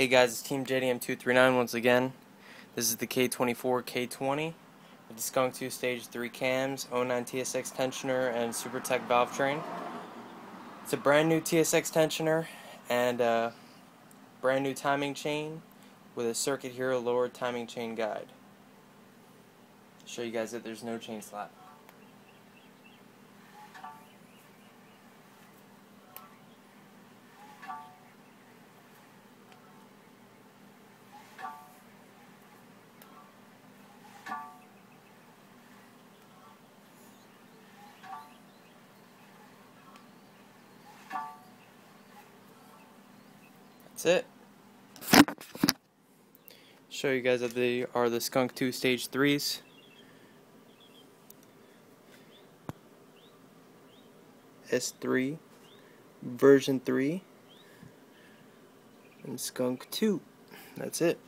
Hey guys, it's Team JDM239 once again. This is the K24 K20 with the Skunk 2 Stage 3 cams, 09 TSX tensioner, and SuperTech valve train. It's a brand new TSX tensioner and a brand new timing chain with a Circuit Hero lower timing chain guide. Show you guys that there's no chain slap. That's it. Show you guys that they are the Skunk 2 Stage 3s. S3, version 3, and Skunk 2. That's it.